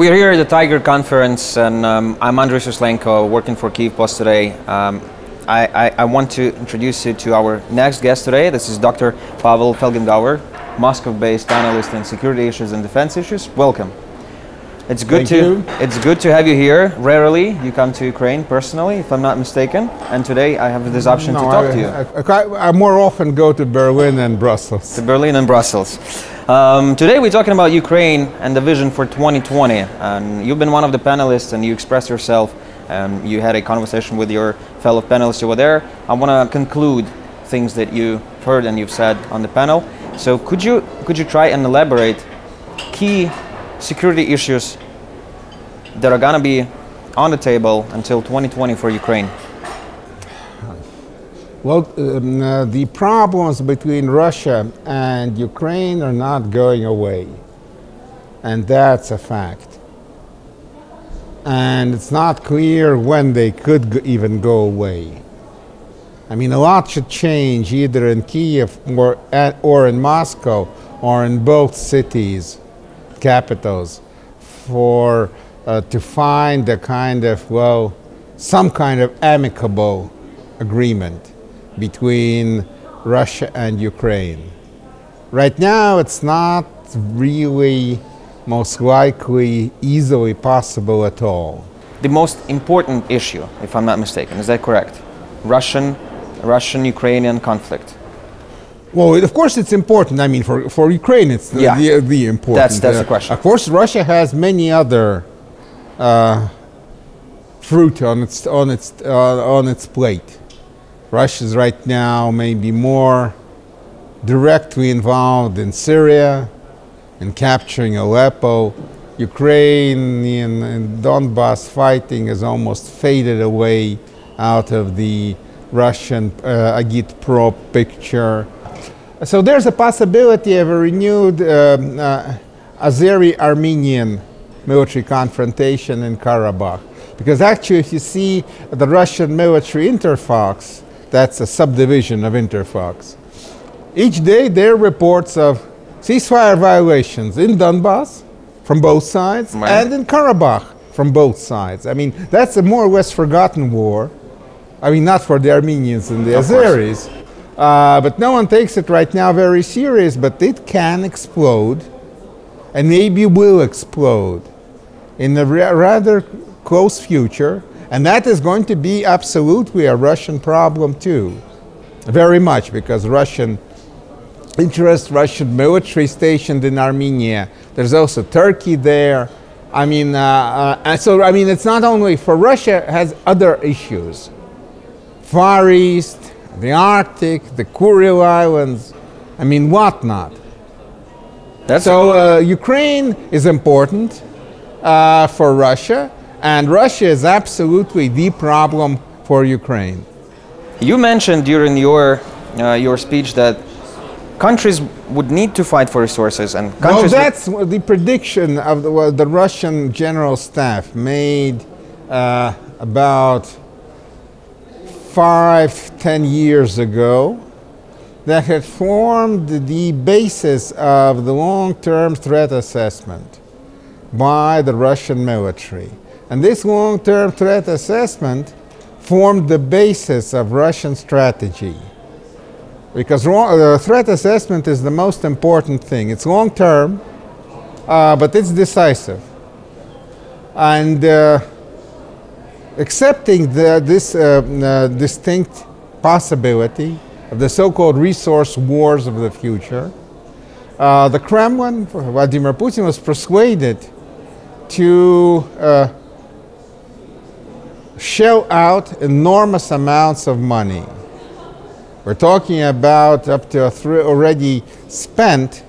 We're here at the Tiger Conference, and um, I'm Andrei Suslenko, working for Kyiv Post today. Um, I, I, I, want to introduce you to our next guest today. This is Dr. Pavel Felgenhauer, Moscow-based analyst in security issues and defense issues. Welcome. It's good Thank to you. it's good to have you here. Rarely you come to Ukraine personally, if I'm not mistaken. And today I have this option to talk I, to you. I, I- I more often go to Berlin and Brussels. to Berlin and Brussels. Um, today we're talking about Ukraine and the vision for 2020. And you've been one of the panelists and you expressed yourself. and you had a conversation with your fellow panelists over there. I want to conclude things that you heard and you've said on the panel. So could you could you try and elaborate key security issues that are going to be on the table until 2020 for Ukraine? Well, um, uh, the problems between Russia and Ukraine are not going away. And that's a fact. And it's not clear when they could even go away. I mean, a lot should change either in Kiev or, at, or in Moscow or in both cities, capitals, for uh, to find a kind of, well, some kind of amicable agreement between Russia and Ukraine. Right now, it's not really most likely easily possible at all. the most important issue, if I'm not mistaken. Is that correct? Russian, Russian-Ukrainian conflict. Well, of course, it's important. I mean, for, for Ukraine, it's the, Yeah. the, the important. That's- that's the uh, question. Of course, Russia has many other uh, fruit on its on its uh, on its plate. Russia's right now maybe more directly involved in Syria, in capturing Aleppo. Ukraine and Donbass fighting has almost faded away out of the Russian uh, Agitprop picture. So there's a possibility of a renewed um, uh, Azeri-Armenian military confrontation in Karabakh. Because actually, if you see the Russian military Interfax, that's a subdivision of Interfax, each day there are reports of ceasefire violations in Donbass from both sides Right. and in Karabakh from both sides. I mean, that's a more or less forgotten war. I mean, not for the Armenians and the Of. Azeris, uh, but no one takes it right now very serious. But it can explode, and maybe will explode in a rather close future, and that is going to be absolutely a Russian problem too, very much because Russian interest, Russian military stationed in Armenia. There's also Turkey there. I mean, uh, uh, and so I mean, it's not only for Russia has other issues. Far East, the Arctic, the Kuril Islands, I mean, whatnot. That's So uh, Ukraine is important uh, for Russia, and Russia is absolutely the problem for Ukraine. You mentioned during your uh, your speech that countries would need to fight for resources and countries. would- that's the prediction of the, what the Russian general staff made uh, about five, ten years ago that had formed the basis of the long-term threat assessment by the Russian military. And this long-term threat assessment formed the basis of Russian strategy. Because uh, threat assessment is the most important thing. It's long term, uh, but it's decisive. And uh, accepting the, this uh, uh, distinct possibility of the so called resource wars of the future, uh, the Kremlin, Vladimir Putin, was persuaded to shell out enormous amounts of money. We're talking about up to a thr- already spent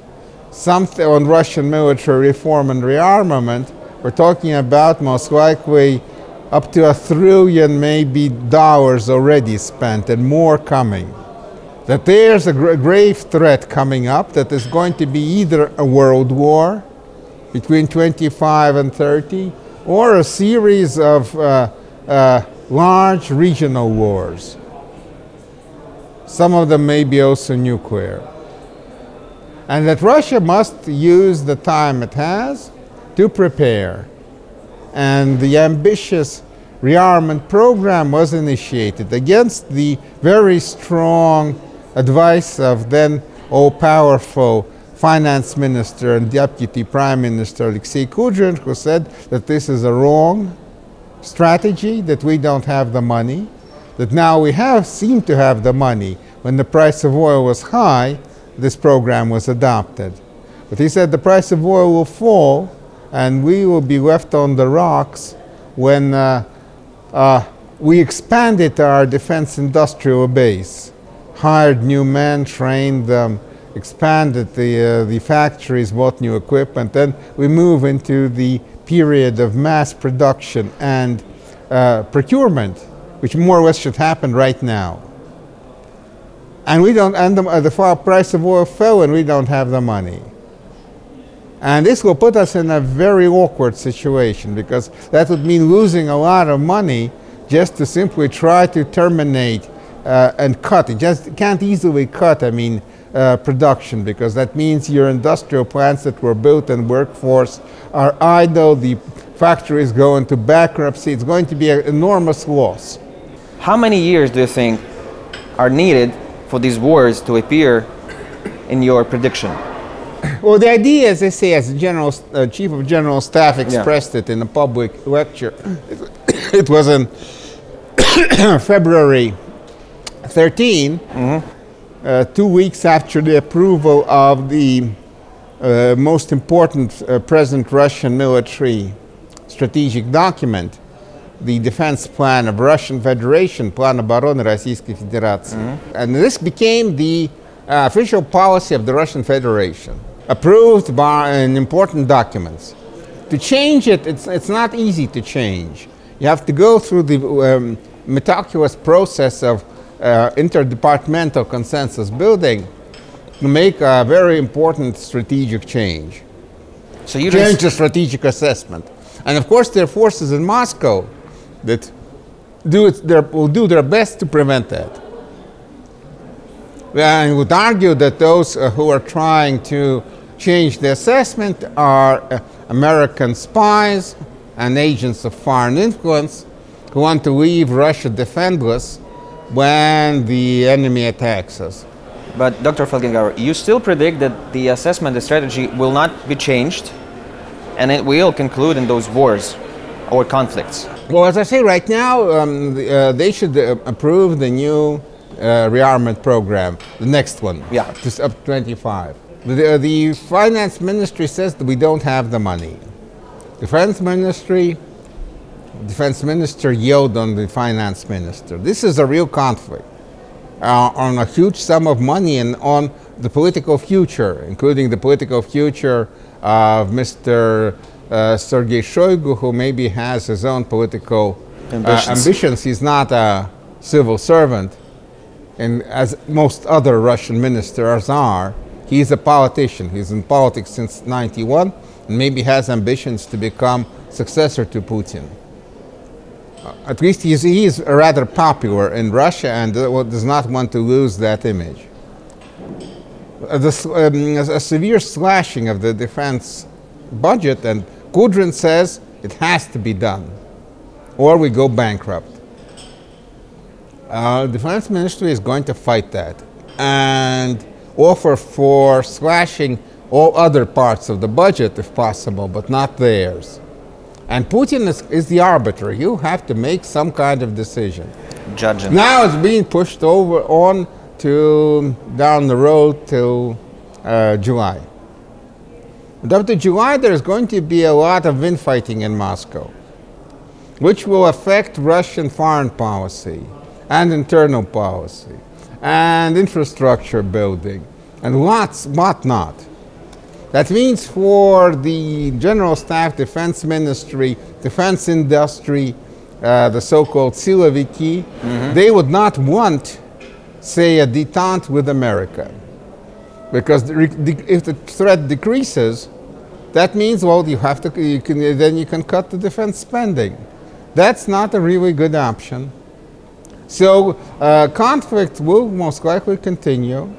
something on Russian military reform and rearmament. We're talking about most likely up to a trillion maybe dollars already spent and more coming. That there's a gra- grave threat coming up that is going to be either a world war between 25 and 30 or a series of uh, uh, large regional wars. Some of them may be also nuclear. And that Russia must use the time it has to prepare. and the ambitious rearmament program was initiated against the very strong advice of then all powerful finance minister and deputy prime minister Alexei Kudrin, who said that this is a wrong strategy, that we don't have the money, that now we have seem to have the money. When the price of oil was high, this program was adopted. But he said the price of oil will fall and we will be left on the rocks when uh, uh, we expanded our defense industrial base, hired new men, trained them, expanded the, uh, the factories, bought new equipment, then we move into the period of mass production and uh, procurement, which more or less should happen right now. And we don't, and the, uh, the price of oil fell and we don't have the money. And this will put us in a very awkward situation because that would mean losing a lot of money just to simply try to terminate uh, and cut. It just can't easily cut, I mean, uh, production because that means your industrial plants that were built and workforce are idle, the factories go into bankruptcy. It's going to be an enormous loss. How many years do you think are needed for these wars to appear in your prediction? Well, the idea, as I say, as the general uh, chief of general staff expressed yeah. it in a public lecture, it was in February 13, mm-hmm uh, two weeks after the approval of the uh, most important uh, present Russian military strategic document, the defense plan of Russian Federation, Plan обороны Российской Федерации. Mm-hmm. And this became the uh, official policy of the Russian Federation approved by an important documents. To change it, it's, it's not easy to change. You have to go through the um, meticulous process of uh, interdepartmental consensus building to make a very important strategic change. So you change the strategic assessment. And of course, there are forces in Moscow that do it, their, will do their best to prevent that. I would argue that those uh, who are trying to change the assessment are uh, American spies and agents of foreign influence who want to leave Russia defenseless when the enemy attacks us. But Dr. Felgenhauer, you still predict that the assessment, the strategy will not be changed and it will conclude in those wars or conflicts? Well, as I say, right now, um, uh, they should uh, approve the new uh, rearmament program, the next one. Yeah. To up 25. The, the finance ministry says that we don't have the money. Defense ministry, defense minister yelled on the finance minister. This is a real conflict uh, on a huge sum of money and on the political future, including the political future of Mr. Uh, Sergei Shoigu, who maybe has his own political uh, ambitions. Uh, ambitions. He's not a civil servant, and as most other Russian ministers are, He's a politician. He's in politics since 91 and maybe has ambitions to become successor to Putin. At least he's, he is rather popular in Russia and uh, does not want to lose that image. Uh, um, a severe slashing of the defense budget, and Kudrin says it has to be done, or we go bankrupt. Uh, defense ministry is going to fight that. And offer for slashing all other parts of the budget if possible, but not theirs. And Putin is, is the arbiter. You have to make some kind of decision. Judging. Now it's being pushed over on to down the road till uh, July. But to July, there's going to be a lot of infighting in Moscow, which will affect Russian foreign policy and internal policy and infrastructure building and lots, whatnot. That means for the General Staff, Defense Ministry, Defense Industry, uh, the so-called Siloviki, mm-hmm. they would not want, say, a detente with America. Because the, the, if the threat decreases, that means, well, you have to, you can, then you can cut the defense spending. That's not a really good option. So uh, conflict will most likely continue,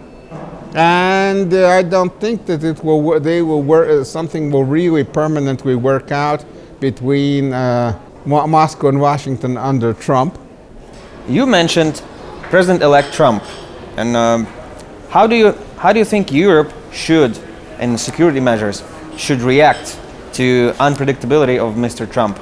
and uh, I don't think that it will. They will work. Uh, something will really permanently work out between uh, Mo- Moscow and Washington under Trump. You mentioned President-elect Trump, and um, how do you how do you think Europe should, in security measures, should react to unpredictability of Mr. Trump?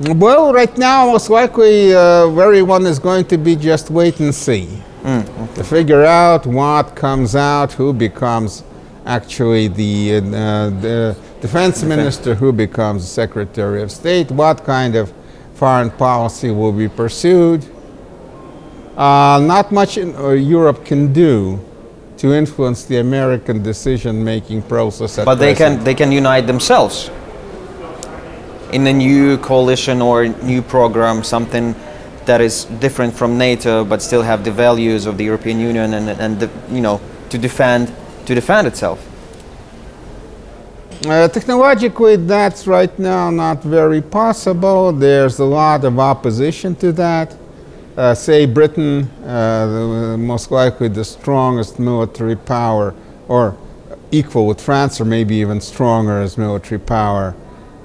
Well, right now, most likely, uh, everyone is going to be just wait and see to figure out what comes out, who becomes actually the, uh, the defense minister, who becomes secretary of state, what kind of foreign policy will be pursued. Uh, not much in, uh, Europe can do to influence the American decision-making process. At But they present. can they can unite themselves in a new coalition or new program, something that is different from NATO, but still have the values of the European Union and and the, you know to defend to defend itself. Uh, technologically, that's right now not very possible. There's a lot of opposition to that. Uh, say Britain, uh, the, most likely the strongest military power, or equal with France, or maybe even stronger as military power.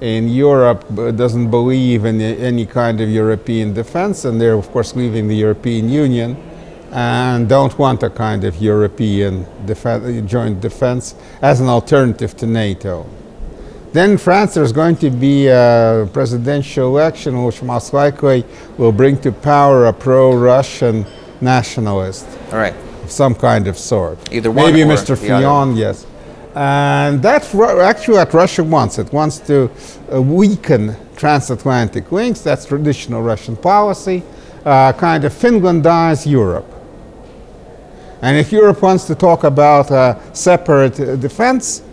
In Europe, uh, doesn't believe in any kind of European defense, and they're of course leaving the European Union, and don't want a kind of European defen- joint defense as an alternative to NATO. Then France, there's going to be a presidential election, which most likely will bring to power a pro-Russian nationalist All right. of some kind of sort. Either one Maybe Mr. Fillon, yes. And that's actually what Russia wants. It wants to uh, weaken transatlantic links. That's traditional Russian policy. Uh, kind of Finlandize Europe. And if Europe wants to talk about uh, separate uh, defense,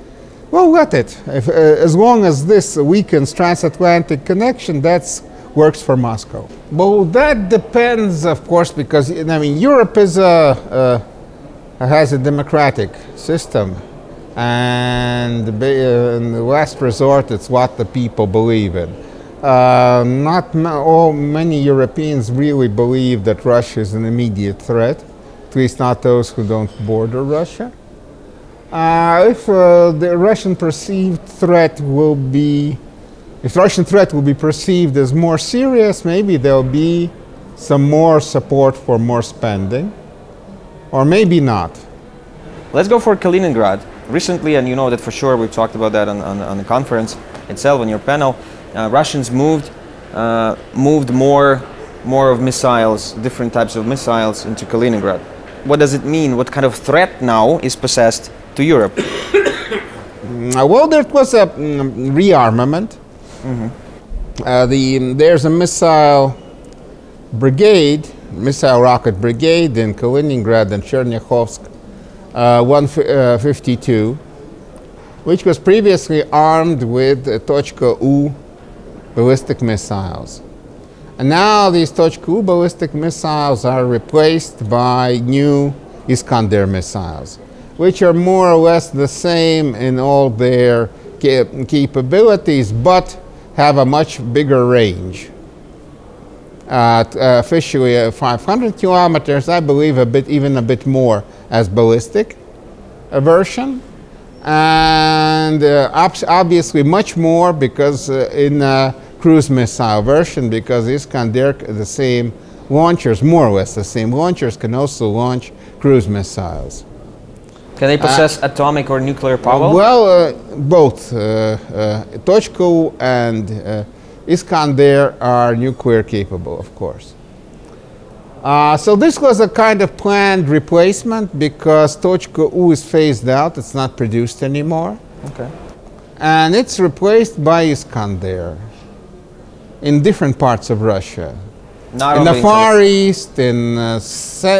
well, let it. If, uh, as long as this weakens transatlantic connection, that works for Moscow. Well, that depends, of course, because I mean Europe is a has a democratic system, and uh, in the last resort, it's what the people believe in. Uh, not all many Europeans really believe that Russia is an immediate threat, at least not those who don't border Russia. Uh, if uh, the Russian perceived threat will be, if Russian threat will be perceived as more serious, maybe there'll be some more support for more spending, or maybe not. Let's go for Kaliningrad. Recently, and you know that for sure, we've talked about that on, on, on the conference itself, on your panel. Uh, Russians moved uh, moved more more of missiles, different types of missiles, into Kaliningrad. What does it mean? What kind of threat now is possessed to Europe? Uh, well, there was a mm, rearmament. Uh, the, there's a missile brigade, missile rocket brigade in Kaliningrad and Chernyakhovsk, uh, 152, which was previously armed with uh, Tochka U ballistic missiles. And now these Tochka U ballistic missiles are replaced by new Iskander missiles, which are more or less the same in all their ca- capabilities, but have a much bigger range. Uh, uh, officially uh, 500 kilometers, I believe a bit, even a bit more as ballistic uh, version, and uh, obviously much more because uh, in uh, cruise missile version, because Iskander, the same launchers, more or less the same launchers, can also launch cruise missiles. Can they possess atomic or nuclear power? Well, uh, both uh, uh, Tochka and uh, Iskander are nuclear capable, of course. Uh, so this was a kind of planned replacement because Tochka U is phased out; it's not produced anymore, okay. and it's replaced by Iskander in different parts of Russia Not in the Far East, in uh,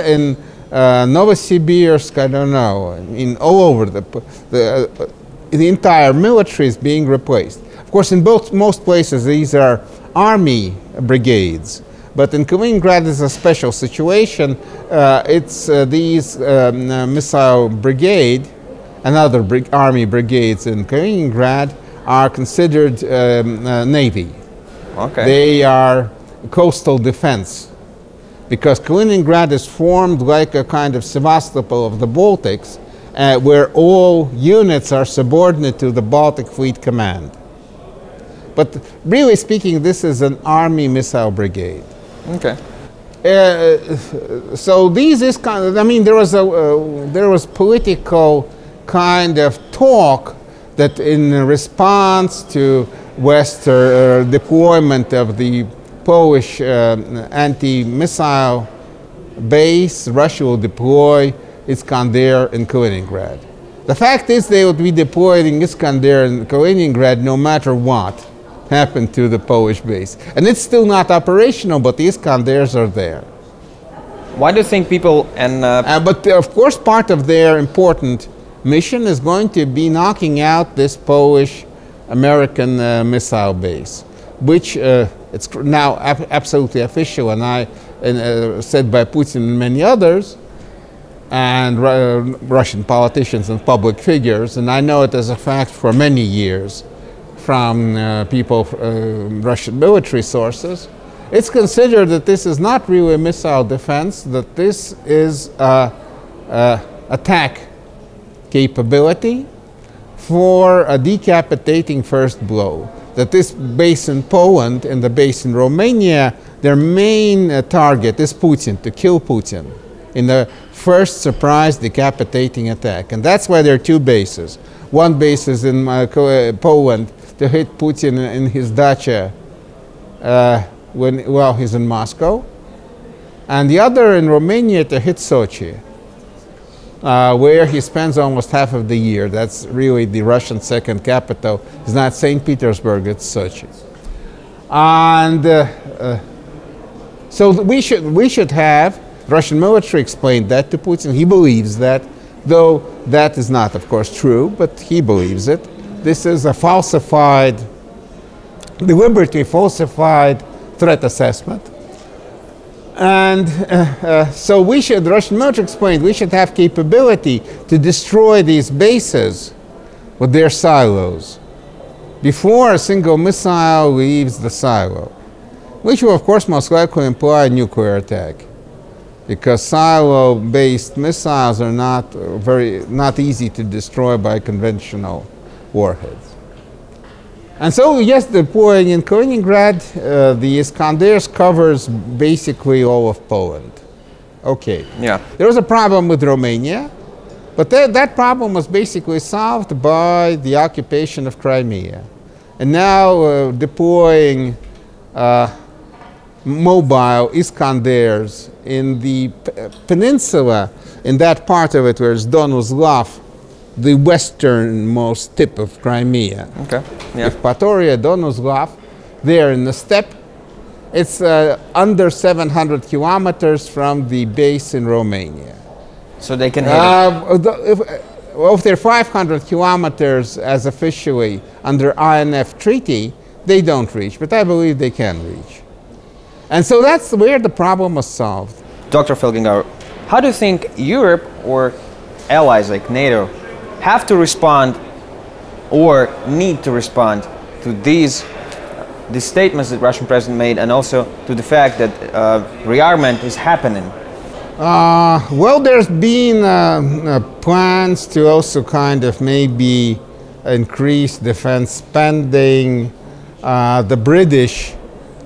in uh, Novosibirsk, I don't know, in all over the the, uh, the entire military is being replaced. Of course, in both most places these are army brigades, but in Kaliningrad it's a special situation. Uh, it's uh, these um, uh, missile brigade and other brig- army brigades in Kaliningrad are considered um, uh, navy. Okay. They are coastal defense because Kaliningrad is formed like a kind of Sevastopol of the Baltics, uh, where all units are subordinate to the Baltic Fleet Command. But really speaking, this is an army missile brigade. Okay. Uh, so these is kind of, I mean, there was a uh, there was political kind of talk that in response to Western uh, deployment of the Polish uh, anti-missile base, Russia will deploy Iskander in Kaliningrad. The fact is they would be deploying Iskander in Kaliningrad no matter what happened to the Polish base. And it's still not operational, but the Iskanders are there. Why do you think people and uh, Uh, but uh, of course, part of their important mission is going to be knocking out this Polish American uh, missile base, which uh, it's now ab- absolutely official, and I and, uh, said by Putin and many others, and Ru- Russian politicians and public figures, and I know it as a fact for many years from uh, people, uh, Russian military sources. It's considered that this is not really a missile defense, that this is attack capability for a decapitating first blow. That this base in Poland and the base in Romania, their main uh, target is Putin, to kill Putin in the first surprise decapitating attack. And that's why there are two bases. One base is in uh, uh, Poland to hit Putin in his dacha uh, when, while he's in Moscow, and the other in Romania to hit Sochi uh, where he spends almost half of the year. That's really the Russian second capital. It's not St. Petersburg, it's Sochi. And uh, uh, so we should, we should have, Russian military explained that to Putin. He believes that, though that is not, of course, true, but he believes it. This is a falsified, deliberately falsified threat assessment. And uh, uh, so we should, the Russian military explained, we should have capability to destroy these bases with their silos before a single missile leaves the silo, which will, of course, most likely imply a nuclear attack, because silo-based missiles are not very not easy to destroy by conventional warheads. And so, yes, deploying in Kaliningrad, uh, the Iskanders covers basically all of Poland. Okay. yeah? There was a problem with Romania, but that, that problem was basically solved by the occupation of Crimea. And now uh, deploying uh, mobile Iskanders in the p- peninsula, in that part of it where it's Donuzlov, the westernmost tip of Crimea. Okay. Yeah. Evpatoria, Donuzlov, there in the steppe. It's uh, under 700 kilometers from the base in Romania. So they can hit it. Uh, the- if, uh, if they're 500 kilometers as officially under INF treaty, they don't reach, but I believe they can reach. And so that's where the problem was solved. Dr. Felgenhauer, how do you think Europe or allies like NATO have to respond or need to respond to these these statements that Russian president made and also to the fact that uh, rearmament is happening? Uh, well, there's been uh, uh, plans to also kind of maybe increase defense spending. Uh, the British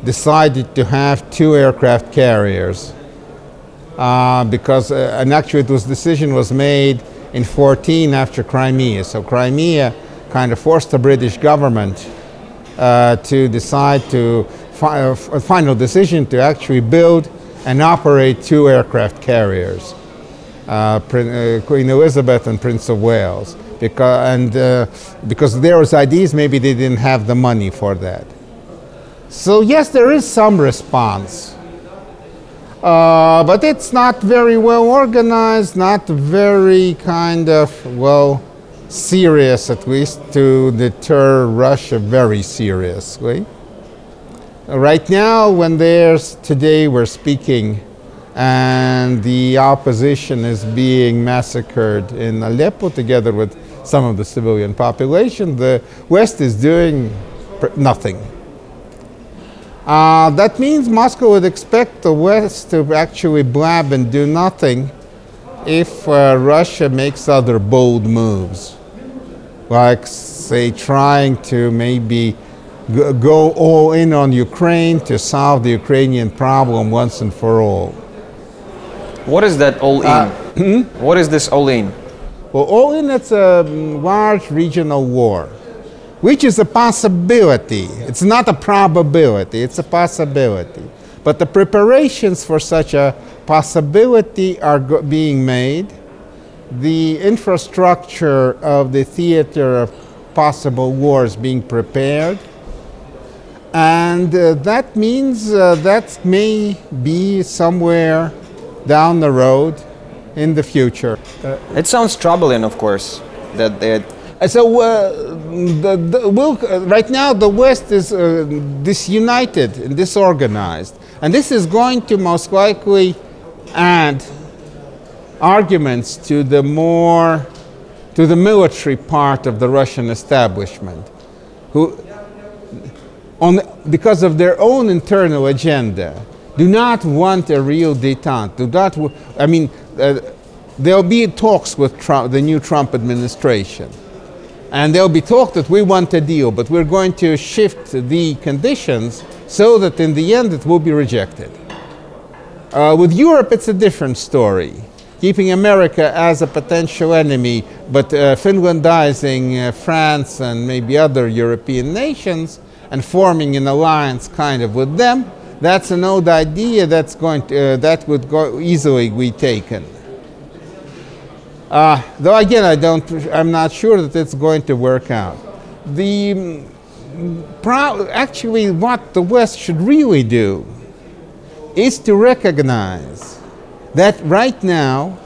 decided to have two aircraft carriers uh, because, and actually, this decision was made in 14 after Crimea. So Crimea kind of forced the British government uh, to decide to fi- a f- a final decision to actually build and operate two aircraft carriers, uh, uh, Queen Elizabeth and Prince of Wales, because and uh, because there was ideas maybe they didn't have the money for that. So yes, there is some response. Uh, but it's not very well organized, not very kind of well serious, at least to deter Russia very seriously. Right now, when there's today, we're speaking, and the opposition is being massacred in Aleppo together with some of the civilian population, the West is doing nothing. Uh, that means Moscow would expect the West to actually blab and do nothing if uh, Russia makes other bold moves, like, say, trying to maybe go, all in on Ukraine to solve the Ukrainian problem once and for all. What is that all in? Uh, hmm? What is this all in? Well, all in it's a mm, large regional war, which is a possibility. It's not a probability, it's a possibility. But the preparations for such a possibility are being made. The infrastructure of the theater of possible wars being prepared. And uh, that means uh, that may be somewhere down the road in the future. It sounds troubling, of course, that Uh, So uh, the, the, we'll, uh, right now the West is uh, disunited and disorganized, and this is going to most likely add arguments to the more to the military part of the Russian establishment, who, on, because of their own internal agenda, do not want a real détente. Do not. I mean, uh, there'll be talks with Trump, the new Trump administration. And there'll be talk that we want a deal, but we're going to shift the conditions so that in the end it will be rejected. Uh, with Europe, it's a different story. Keeping America as a potential enemy, but uh, Finlandizing uh, France and maybe other European nations and forming an alliance kind of with them, that's an old idea that's going to, uh, that would go easily be taken. Uh, though again, I don't, I'm not sure that it's going to work out. The mm, actually, what the West should really do is to recognize that right now,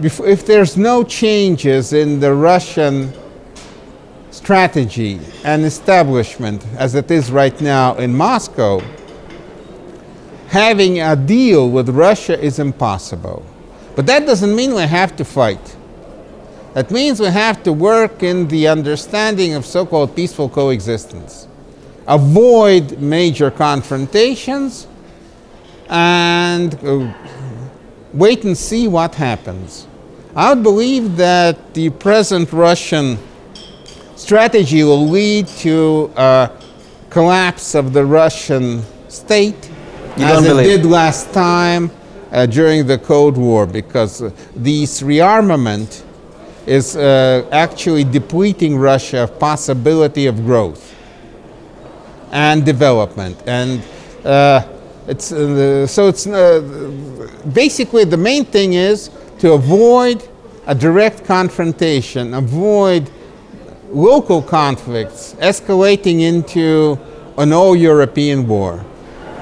if there's no changes in the Russian strategy and establishment as it is right now in Moscow, having a deal with Russia is impossible. But that doesn't mean we have to fight. That means we have to work in the understanding of so called peaceful coexistence, avoid major confrontations, and uh, wait and see what happens. I would believe that the present Russian strategy will lead to a collapse of the Russian state You as it believe? did last time uh, during the Cold War because uh, this rearmament is uh, actually depleting Russia of possibility of growth and development. And uh, it's, uh, so it's uh, basically the main thing is to avoid a direct confrontation, avoid local conflicts escalating into an all European war.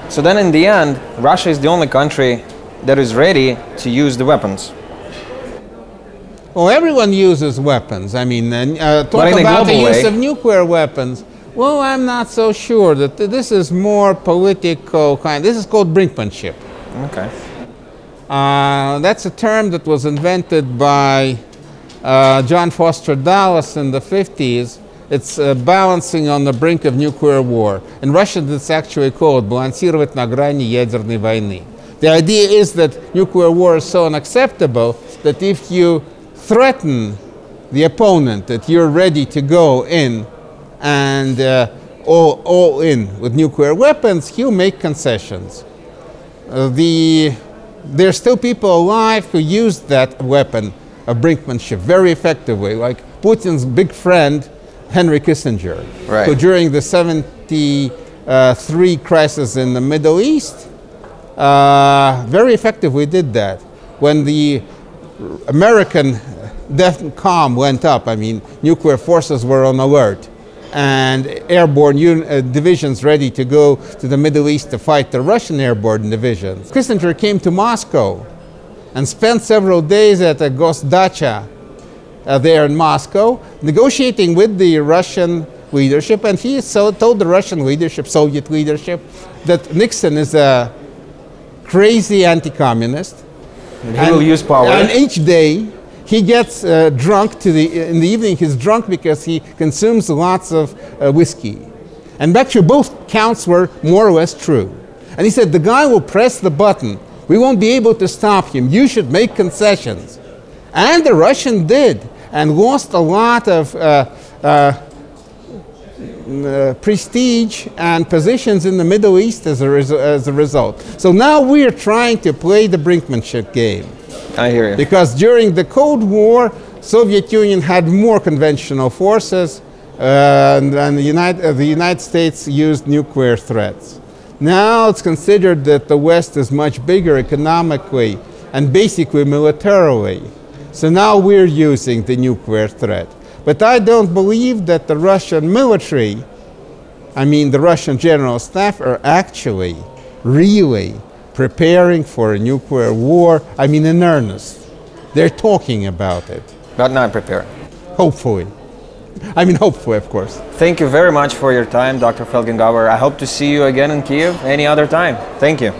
So then, in the end, Russia is the only country that is ready to use the weapons. Well, everyone uses weapons. I mean, uh, uh, talk in a about the global use way. of nuclear weapons. Well, I'm not so sure that th- this is more political kind. This is called brinkmanship. Okay. Uh, that's a term that was invented by uh, John Foster Dulles in the 50s. It's uh, balancing on the brink of nuclear war. In Russian, it's actually called балансировать на грани ядерной войны. The idea is that nuclear war is so unacceptable that if you threaten the opponent that you're ready to go in and uh, all, all in with nuclear weapons, he'll make concessions. Uh, the, there are still people alive who use that weapon of brinkmanship very effectively, like Putin's big friend, Henry Kissinger, Right. who during the 73 crisis in the Middle East uh, very effectively did that. When the American DEFCON went up, I mean, nuclear forces were on alert, and airborne uh, divisions ready to go to the Middle East to fight the Russian airborne divisions. Kissinger came to Moscow and spent several days at a Gosdacha uh, there in Moscow, negotiating with the Russian leadership, and he so told the Russian leadership, Soviet leadership, that Nixon is a crazy anti-communist. He will use power. And each day he gets uh, drunk to the in the evening. He's drunk because he consumes lots of uh, whiskey. And actually, both counts were more or less true. And he said, "The guy will press the button. We won't be able to stop him. You should make concessions." And the Russian did, and lost a lot of. Uh, uh, prestige and positions in the Middle East as a, as a result. So now we're trying to play the brinkmanship game. I hear you. Because during the Cold War, Soviet Union had more conventional forces, uh, and, and the, United, uh, the United States used nuclear threats. Now it's considered that the West is much bigger economically and basically militarily. So now we're using the nuclear threat. But I don't believe that the Russian military, I mean the Russian general staff, are actually, really preparing for a nuclear war. I mean, in earnest. They're talking about it, But not prepared. hopefully. I mean, hopefully, of course. Thank you very much for your time, Dr. Felgengauer. I hope to see you again in Kiev any other time. Thank you.